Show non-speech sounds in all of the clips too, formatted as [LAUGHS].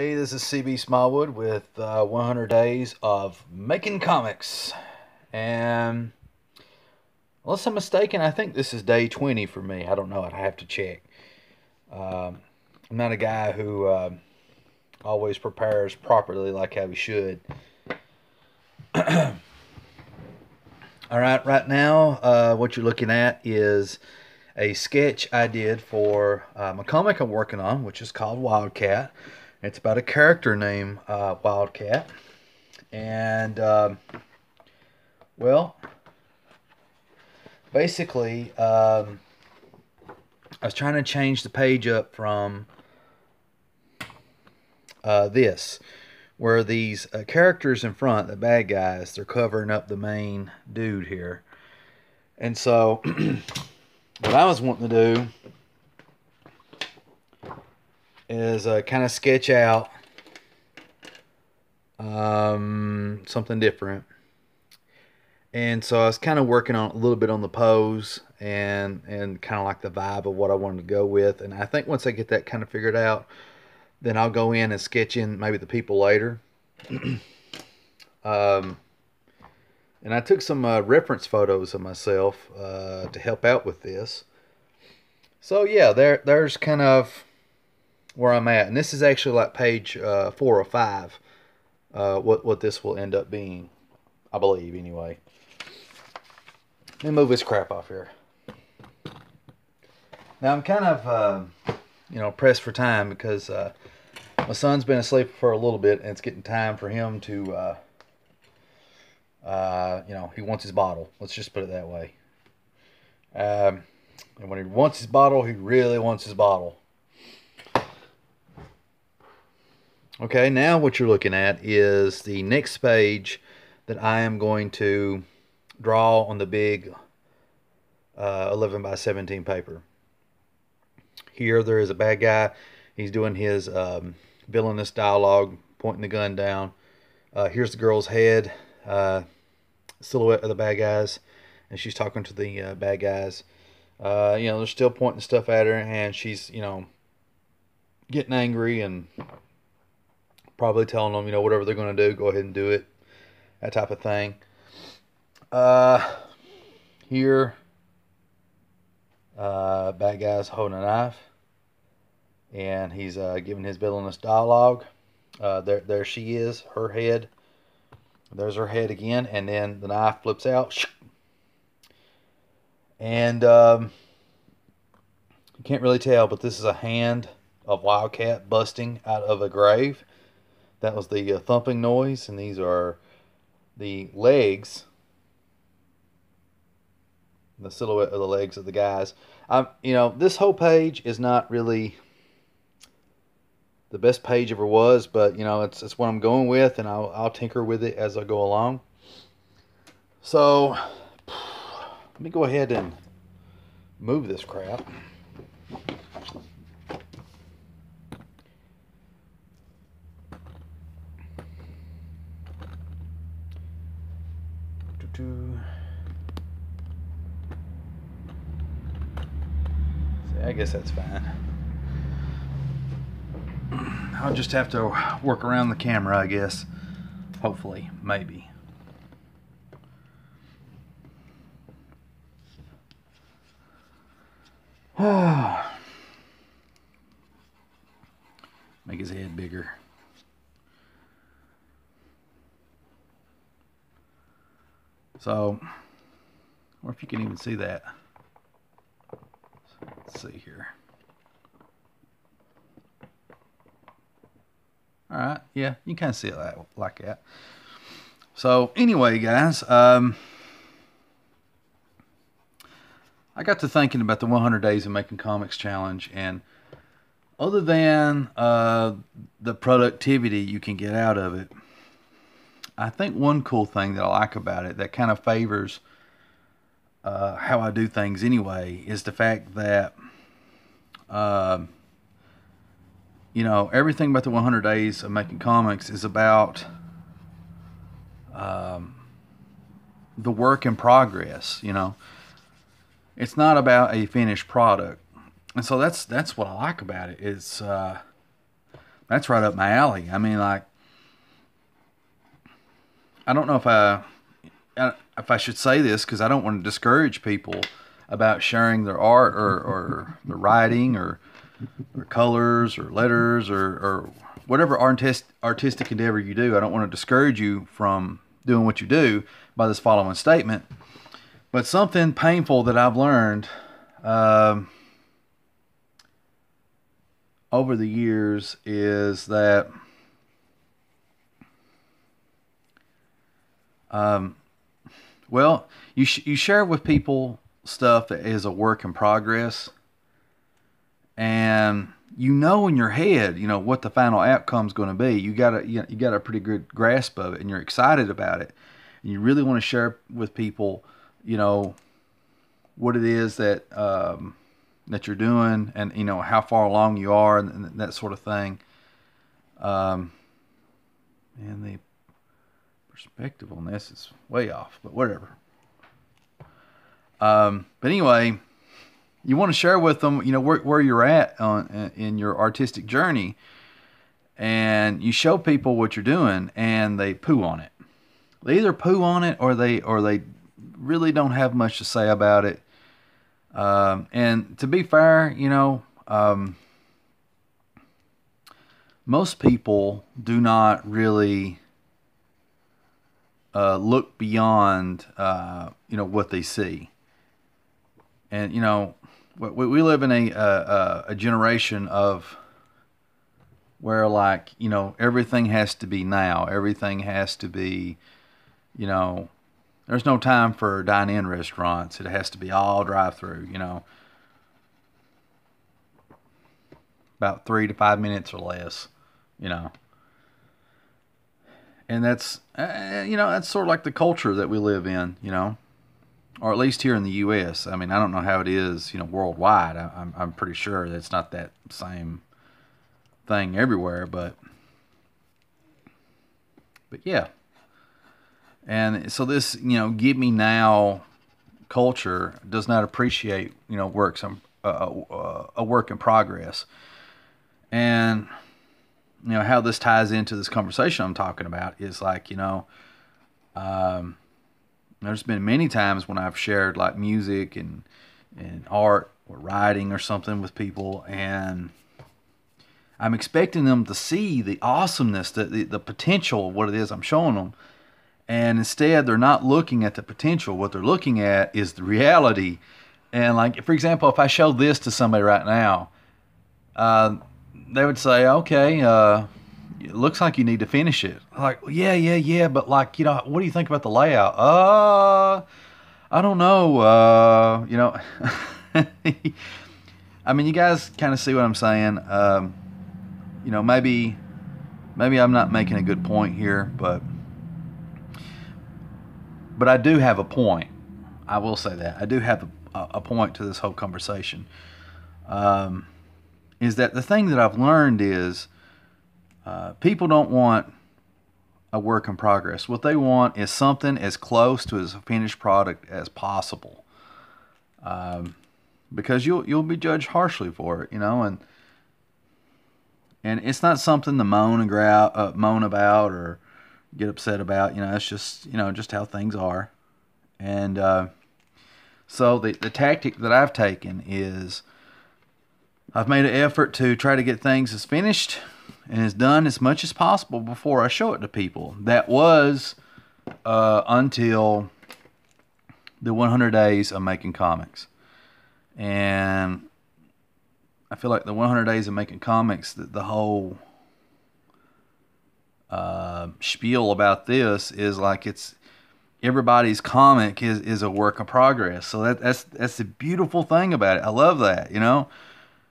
Hey, this is CB Smallwood with uh, 100 Days of Making Comics. And unless I'm mistaken, I think this is day 20 for me. I don't know. I'd have to check. Um, I'm not a guy who uh, always prepares properly like how he should. [CLEARS THROAT] All right, right now, uh, what you're looking at is a sketch I did for um, a comic I'm working on, which is called Wildcat. It's about a character named uh, Wildcat. And, um, well, basically, um, I was trying to change the page up from uh, this, where these uh, characters in front, the bad guys, they're covering up the main dude here. And so, [CLEARS THROAT] what I was wanting to do is uh, kind of sketch out um, something different. And so I was kind of working on a little bit on the pose and and kind of like the vibe of what I wanted to go with. And I think once I get that kind of figured out, then I'll go in and sketch in maybe the people later. [CLEARS THROAT] um, and I took some uh, reference photos of myself uh, to help out with this. So yeah, there there's kind of where I'm at, and this is actually like page uh, four or five. Uh, what what this will end up being, I believe anyway. Let me move this crap off here. Now I'm kind of uh, you know pressed for time because uh, my son's been asleep for a little bit, and it's getting time for him to. Uh, uh, you know, he wants his bottle. Let's just put it that way. Um, and when he wants his bottle, he really wants his bottle. Okay, now what you're looking at is the next page that I am going to draw on the big uh, 11 by 17 paper. Here there is a bad guy. He's doing his um, villainous dialogue, pointing the gun down. Uh, here's the girl's head, uh, silhouette of the bad guys, and she's talking to the uh, bad guys. Uh, you know, they're still pointing stuff at her, and she's, you know, getting angry and probably telling them, you know, whatever they're going to do, go ahead and do it. That type of thing. Uh, here, uh, bad guy's holding a knife, and he's uh, giving his villainous dialogue. Uh, there, there she is, her head. There's her head again, and then the knife flips out. And um, you can't really tell, but this is a hand of Wildcat busting out of a grave. That was the uh, thumping noise, and these are the legs, the silhouette of the legs of the guys. I'm, you know, this whole page is not really the best page ever was, but you know, it's it's what I'm going with, and I'll I'll tinker with it as I go along. So, let me go ahead and move this crap. See, I guess that's fine. I'll just have to work around the camera, I guess. Hopefully, maybe. [SIGHS] Make his head bigger. So, or if you can even see that. Let's see here. All right, yeah, you can see it like, like that. So anyway, guys, um, I got to thinking about the 100 Days of Making Comics Challenge, and other than uh, the productivity you can get out of it, I think one cool thing that I like about it that kind of favors uh, how I do things anyway is the fact that, uh, you know, everything about the 100 days of making comics is about um, the work in progress. You know, it's not about a finished product, and so that's that's what I like about it. It's uh, that's right up my alley. I mean, like, I don't know if I, if I should say this because I don't want to discourage people about sharing their art or, or their writing or, or colors or letters or, or whatever artist, artistic endeavor you do. I don't want to discourage you from doing what you do by this following statement. But something painful that I've learned um, over the years is that um, well, you sh- you share with people stuff that is a work in progress, and you know in your head, you know what the final outcome is going to be. You got a you, got a pretty good grasp of it, and you're excited about it, and you really want to share with people, you know, what it is that um, that you're doing and you know how far along you are and, and that sort of thing um, and the perspective on this is way off but whatever. Um, but anyway you want to share with them you know where, where you're at on in your artistic journey and you show people what you're doing and they poo on it. They either poo on it or they or they really don't have much to say about it. Um, and to be fair, you know, um, most people do not really uh, look beyond, uh, you know, what they see. And, you know, we, we live in a, a, a generation of where, like, you know, everything has to be now. Everything has to be, you know, there's no time for dine-in restaurants. It has to be all drive-through. You know, about three to five minutes or less. You know, and that's uh, you know that's sort of like the culture that we live in. You know, or at least here in the U.S. I mean, I don't know how it is. You know, worldwide. I, I'm I'm pretty sure that it's not that same thing everywhere, but but yeah. And so this, you know, give me now culture does not appreciate, you know, works uh, uh, a work in progress. And you know how this ties into this conversation I'm talking about is like, you know, um, there's been many times when I've shared like music and and art or writing or something with people and I'm expecting them to see the awesomeness, the, the, the potential of what it is I'm showing them. And instead they're not looking at the potential. What they're looking at is the reality. And like for example if i show this to somebody right now uh, they would say okay uh, it looks like you need to finish it like yeah yeah yeah but like you know what do you think about the layout uh i don't know uh you know [LAUGHS] i mean you guys kind of see what i'm saying um, you know maybe maybe i'm not making a good point here but but I do have a point. I will say that I do have a, a point to this whole conversation. Um, is that the thing that I've learned is uh, people don't want a work in progress. What they want is something as close to as a finished product as possible. Um, because you'll you'll be judged harshly for it, you know, and and it's not something to moan and growl, uh, moan about or get upset about. You know, it's just you know just how things are, and uh, so the the tactic that I've taken is I've made an effort to try to get things as finished and as done as much as possible before I show it to people. That was uh, until the 100 days of making comics, and I feel like the 100 days of making comics, the, the whole uh, spiel about this is like it's everybody's comic is, is a work of progress. So that, that's that's the beautiful thing about it. I love that. You know,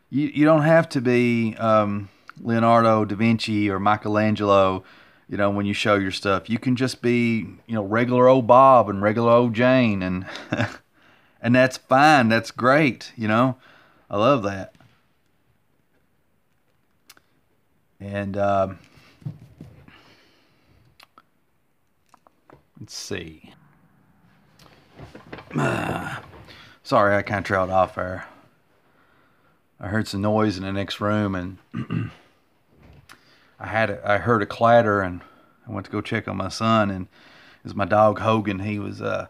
you you don't have to be um, Leonardo da Vinci or Michelangelo. You know, when you show your stuff, you can just be you know regular old Bob and regular old Jane, and [LAUGHS] and that's fine. That's great. You know, I love that. And um, Let's see. [SIGHS] sorry, I kind of trailed off there. I heard some noise in the next room, and [CLEARS THROAT] I had a, I heard a clatter and I went to go check on my son and it was my dog Hogan. He was uh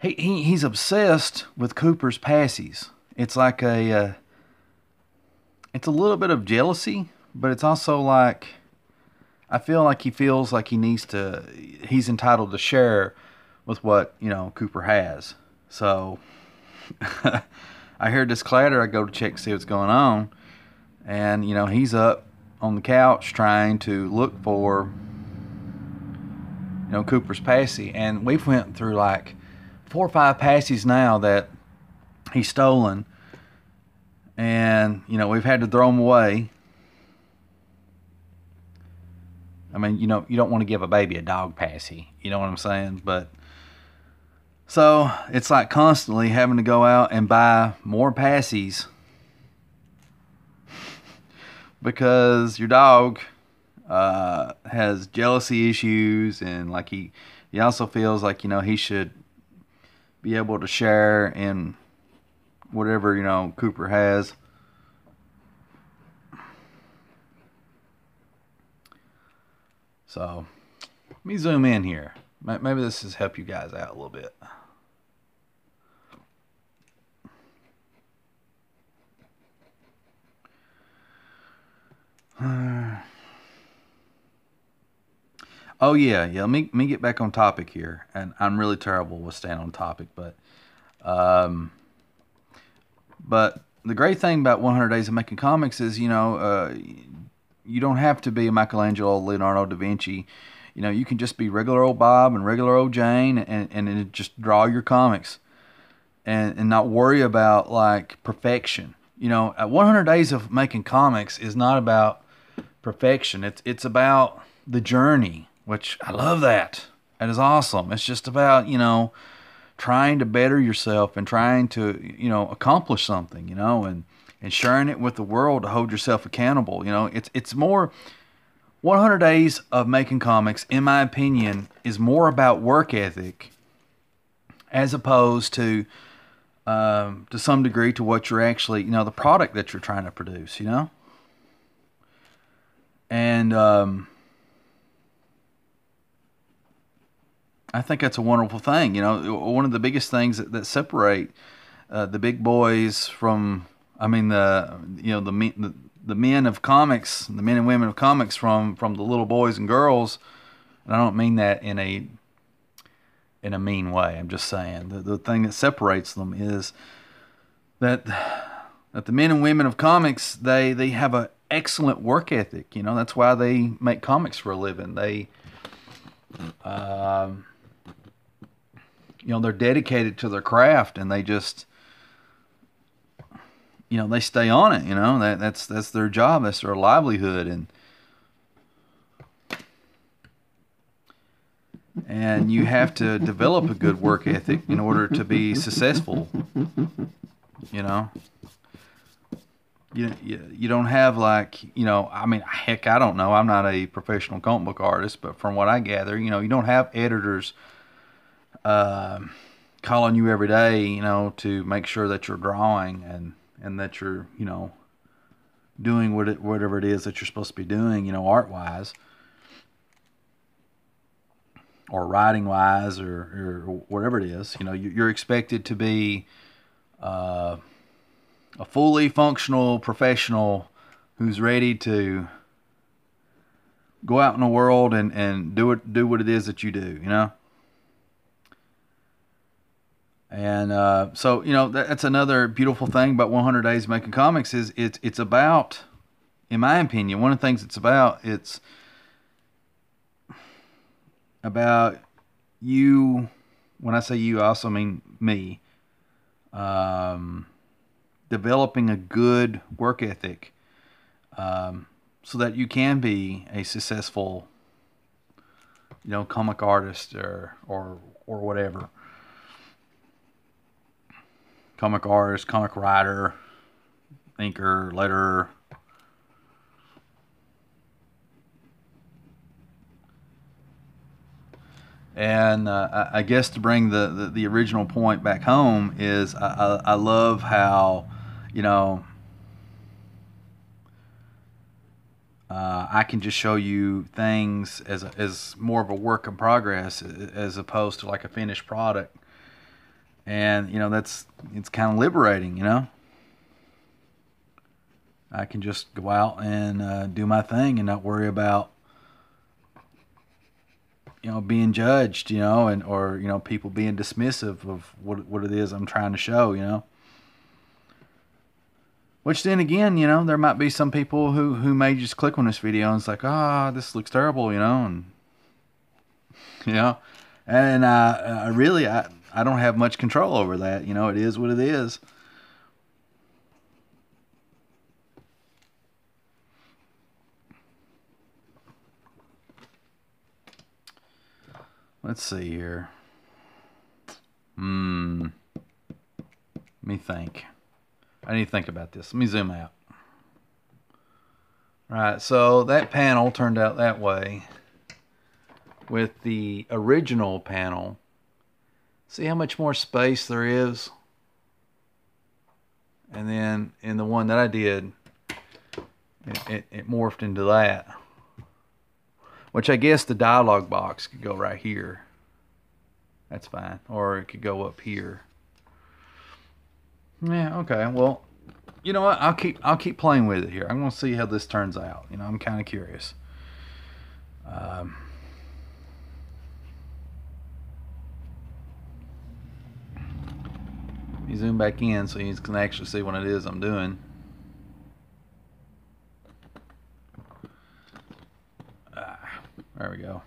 he, he he's obsessed with Cooper's passies. It's like a uh, it's a little bit of jealousy, but it's also like I feel like he feels like he needs to he's entitled to share with what, you know, Cooper has. So [LAUGHS] I heard this clatter, I go to check to see what's going on. And, you know, he's up on the couch trying to look for you know Cooper's passy. And we've went through like four or five passes now that he's stolen. And you know we've had to throw them away. I mean you know you don't want to give a baby a dog passy. You know what I'm saying? But so it's like constantly having to go out and buy more passies because your dog uh, has jealousy issues and like he he also feels like you know he should be able to share in whatever you know Cooper has. So let me zoom in here. Maybe this has helped you guys out a little bit. [SIGHS] oh yeah, yeah. Let me let me get back on topic here, and I'm really terrible with staying on topic, but um, but the great thing about 100 Days of Making Comics is, you know, uh, you don't have to be a Michelangelo, Leonardo da Vinci. You know, you can just be regular old Bob and regular old Jane, and and just draw your comics, and and not worry about like perfection. You know, 100 Days of Making Comics is not about perfection. It's it's about the journey, which I love that. That is awesome. It's just about, you know, trying to better yourself and trying to, you know, accomplish something, you know, and and sharing it with the world to hold yourself accountable. You know, it's it's more 100 days of making comics in my opinion is more about work ethic as opposed to um, to some degree to what you're actually, you know, the product that you're trying to produce, you know? And um, I think that's a wonderful thing. You know, one of the biggest things that, that separate uh, the big boys from, I mean, the you know the, the the men of comics, the men and women of comics from from the little boys and girls. And I don't mean that in a in a mean way. I'm just saying the the thing that separates them is that that the men and women of comics they they have a excellent work ethic. You know, that's why they make comics for a living. They, um, you know, they're dedicated to their craft, and they just, you know, they stay on it. You know, that that's that's their job. That's their livelihood, and and you have to develop a good work ethic in order to be successful. You know you, you you don't have like you know I mean heck I don't know. I'm not a professional comic book artist but from what I gather you know you don't have editors uh, calling you every day you know to make sure that you're drawing and and that you're you know doing what it, whatever it is that you're supposed to be doing you know art wise or writing wise or, or whatever it is. You know you're expected to be uh, a fully functional professional who's ready to go out in the world and, and do it do what it is that you do, you know. And uh, so you know that's another beautiful thing about 100 Days Making Comics is it's it's about, in my opinion, one of the things it's about it's about you. When I say you, I also mean me. Um, developing a good work ethic um, so that you can be a successful you know comic artist or or or whatever. Comic artist comic writer thinker letterer And uh, I guess to bring the, the, the, original point back home is I, I, I love how you know, uh, I can just show you things as as more of a work in progress as opposed to like a finished product. And you know that's it's kind of liberating, you know. I can just go out and uh, do my thing and not worry about you know being judged, you know, and or you know people being dismissive of what what it is I'm trying to show, you know. Which then again, you know, there might be some people who who may just click on this video and it's like, ah, oh, this looks terrible, you know, and [LAUGHS] you know, and uh, I really I I don't have much control over that, you know. It is what it is. Let's see here. Hmm. Let me think. I need to think about this. Let me zoom out. All right, so that panel turned out that way with the original panel. See how much more space there is? And then in the one that I did, it, it, it morphed into that. Which I guess the dialog box could go right here. That's fine. Or it could go up here. Yeah, okay. Well, you know what? I'll keep I'll keep playing with it here. I'm gonna see how this turns out. You know, I'm kind of curious. Um, you zoom back in so you can actually see what it is I'm doing. Ah, there we go.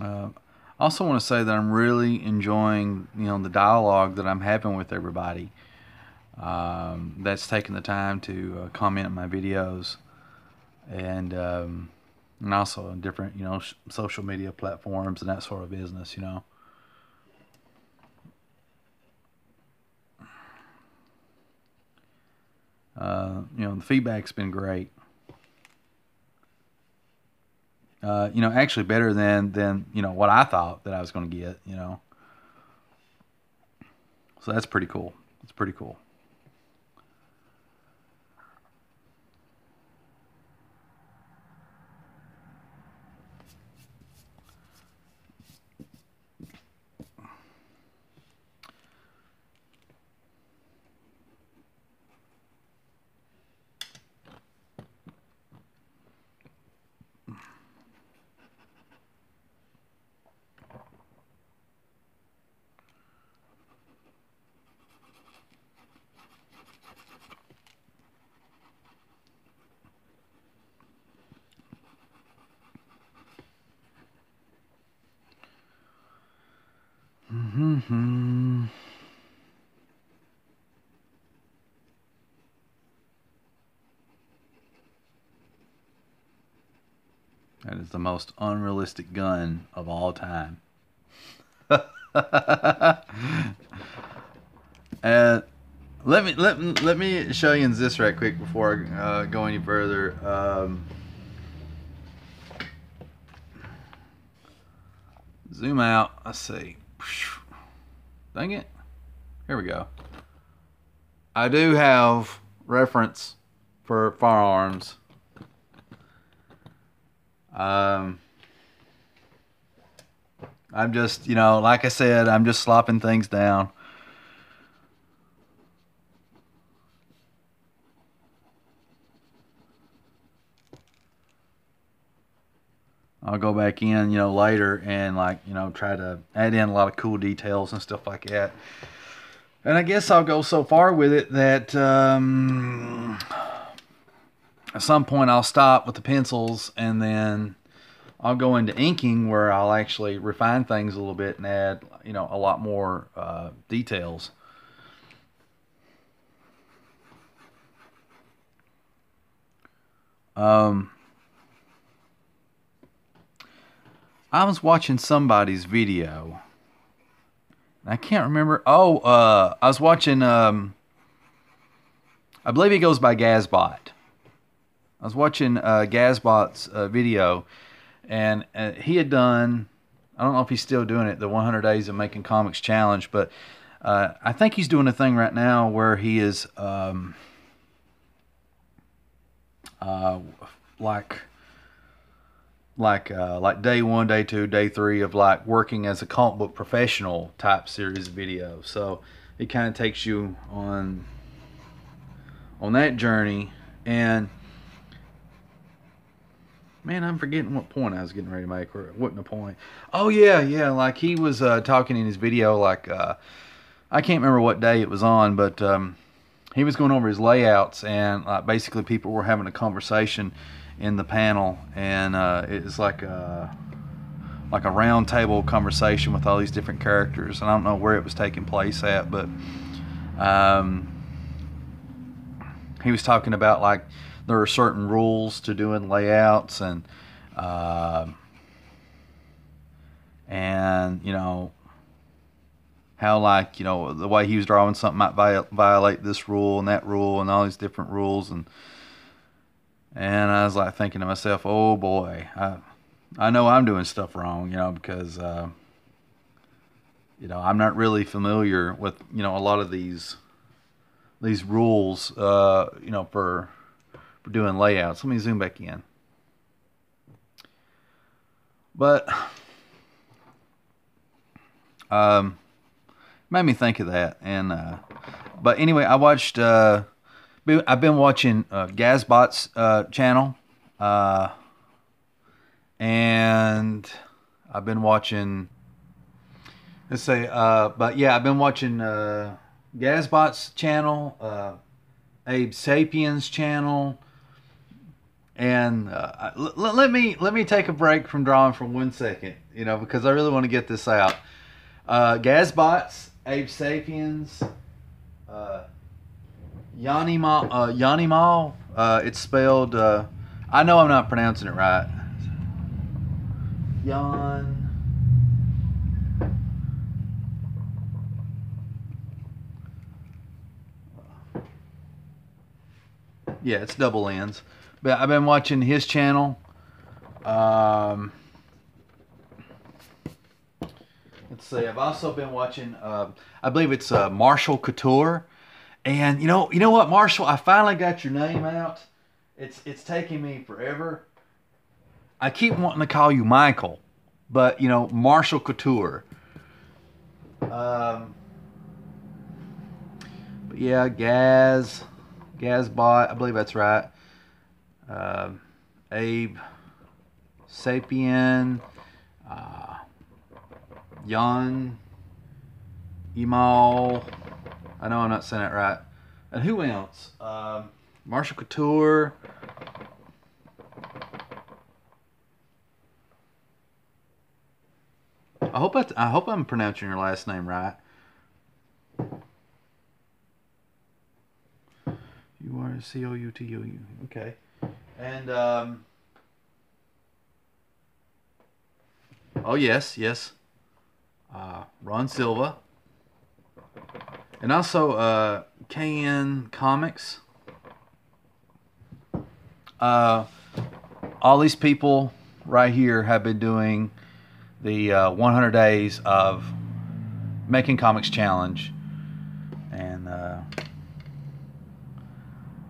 Uh, I also want to say that I'm really enjoying, you know, the dialogue that I'm having with everybody. Um, that's taking the time to uh, comment on my videos, and um, and also on different, you know, social media platforms and that sort of business, you know. Uh, you know, the feedback's been great uh, you know, actually better than than you know what I thought that I was going to get. You know, so that's pretty cool. It's pretty cool. Mm-hmm. That is the most unrealistic gun of all time. [LAUGHS] and let me let let me show you this right quick before I uh, go any further. Um, zoom out. Let's see. Dang it. Here we go. I do have reference for firearms. Um, I'm just, you know, like I said, I'm just slopping things down. I'll go back in, you know, later and like, you know, try to add in a lot of cool details and stuff like that. And I guess I'll go so far with it that um, at some point I'll stop with the pencils and then I'll go into inking where I'll actually refine things a little bit and add, you know, a lot more uh, details. Um, I was watching somebody's video. I can't remember. Oh, uh, I was watching. Um, I believe he goes by Gazbot. I was watching uh, Gazbot's uh, video, and uh, he had done. I don't know if he's still doing it, the 100 Days of Making Comics Challenge, but uh, I think he's doing a thing right now where he is um, uh, like like uh, like day one, day two, day three of like working as a comic book professional type series video. So it kind of takes you on on that journey and man i'm forgetting what point i was getting ready to make or what the point oh yeah yeah like he was uh, talking in his video like uh, i can't remember what day it was on but um, he was going over his layouts and like basically people were having a conversation in the panel and uh, it's like a like a round table conversation with all these different characters and i don't know where it was taking place at but um, he was talking about like there are certain rules to doing layouts and uh, and you know how like you know the way he was drawing something might violate this rule and that rule and all these different rules and and I was like thinking to myself, oh boy, I I know I'm doing stuff wrong, you know, because uh, you know I'm not really familiar with you know a lot of these these rules, uh, you know, for for doing layouts. Let me zoom back in. But um, made me think of that, and uh, but anyway, I watched. Uh, I've been watching uh, Gazbot's uh, channel, uh, and I've been watching. Let's say, uh, but yeah, I've been watching uh, Gazbot's channel, uh, Abe Sapiens channel, and let me let me take a break from drawing for one second, you know, because I really want to get this out. Gazbots, Abe Sapiens, uh, Yanimal, uh, Yanimal. Uh, it's spelled. Uh, I know I'm not pronouncing it right. Yan. Yeah, it's double ends. But I've been watching his channel. Um, let's see. I've also been watching. Uh, I believe it's uh, Marshall Couture, and you know, you know what, Marshall? I finally got your name out. It's it's taking me forever. I keep wanting to call you Michael, but you know, Marshall Couture. Um, but yeah, Gaz. Gazbot, I believe that's right. Uh, Abe, Sapien, uh, Jan, Emal. I know I'm not saying it right. And who else? Um, Marshall Couture. I hope I, I hope I'm pronouncing your last name right. U R C O U T O U. Okay. And um Oh yes, yes. Uh Ron Silva. And also uh KN Comics. Uh all these people right here have been doing the uh, 100 days of making comics challenge and uh,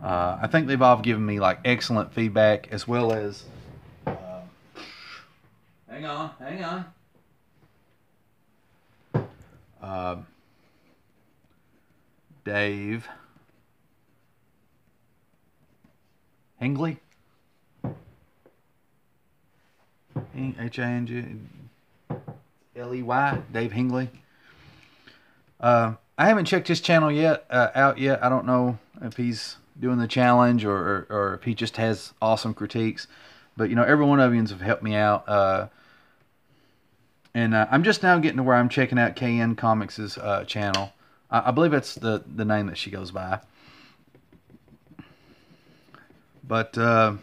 uh, I think they've all given me like excellent feedback as well as. Uh, hang on, hang on. Dave Hingley. H I N G L E Y. Dave Hingley. Uh, I haven't checked his channel yet uh, out yet. I don't know if he's doing the challenge or, or, or, if he just has awesome critiques. But, you know, every one of you have helped me out. Uh, and uh, I'm just now getting to where I'm checking out KN Comics' uh, channel. I, I, believe that's the, the name that she goes by. But uh,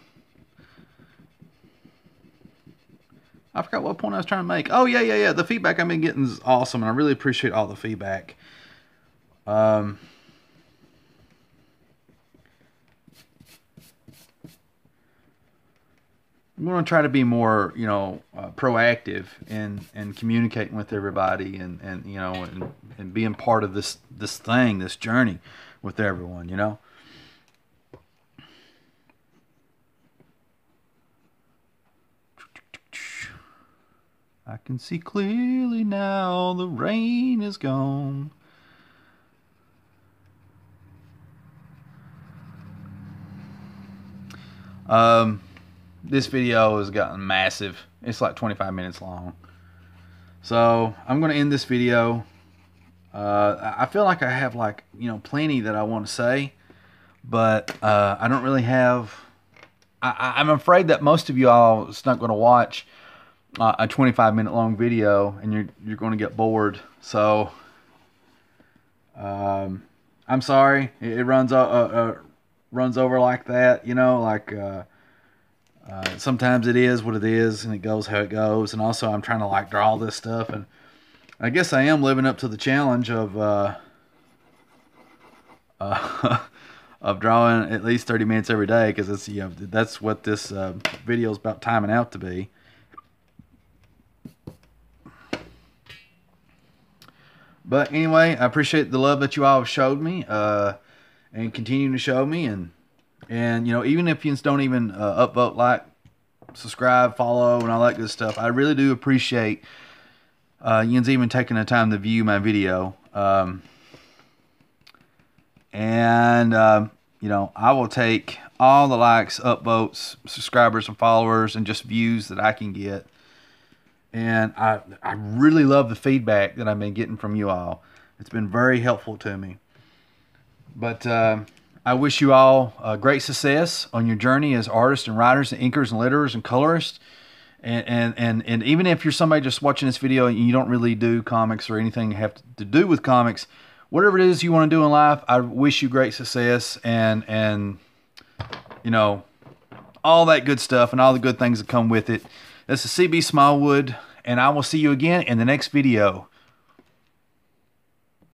I forgot what point I was trying to make. Oh, yeah, yeah, yeah. The feedback I've been getting is awesome, and I really appreciate all the feedback. Um, I'm going to try to be more, you know, uh, proactive in and communicating with everybody and, and you know and, and being part of this this thing, this journey with everyone, you know. I can see clearly now the rain is gone. Um, this video has gotten massive. It's like 25 minutes long. So I'm going to end this video. Uh, I feel like I have like, you know, plenty that I want to say, but uh, I don't really have. I, I'm afraid that most of you all is not going to watch uh, a 25 minute long video and you're, you're going to get bored. So um, I'm sorry. It, it runs, uh, uh, runs over like that, you know, like uh, sometimes it is what it is and it goes how it goes. And also, I'm trying to like draw this stuff, and I guess I am living up to the challenge of uh, [LAUGHS] uh, of drawing at least 30 minutes every day because it's you know that's what this uh, video is about timing out to be. But anyway, I appreciate the love that you all have showed me uh, and continue to show me and and, you know, even if you don't even uh, upvote, like, subscribe, follow, and all that good stuff, I really do appreciate uh, Yin's even taking the time to view my video. Um, and, uh, you know, I will take all the likes, upvotes, subscribers, and followers, and just views that I can get. And I, I really love the feedback that I've been getting from you all. It's been very helpful to me. But, uh, I wish you all uh, great success on your journey as artists and writers and inkers and letterers and colorists. And, and, and, and even if you're somebody just watching this video and you don't really do comics or anything have to do with comics, whatever it is you want to do in life, I wish you great success and, and, you know, all that good stuff and all the good things that come with it. This is CB Smallwood, and I will see you again in the next video.